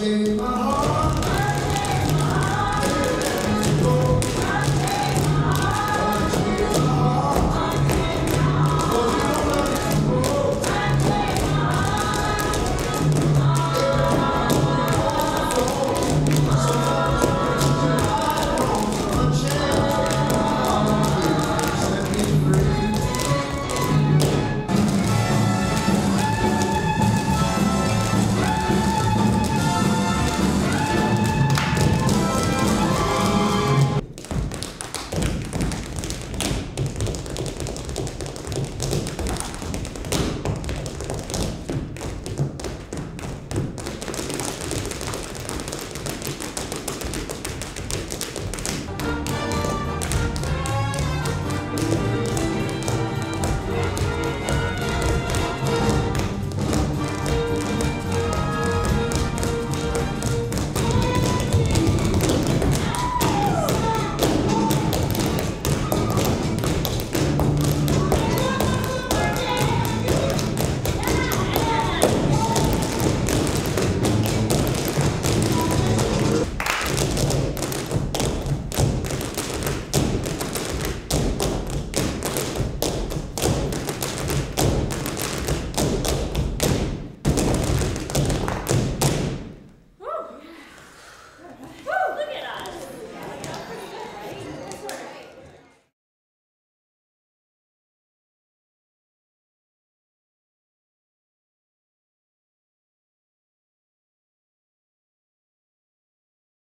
change my heart.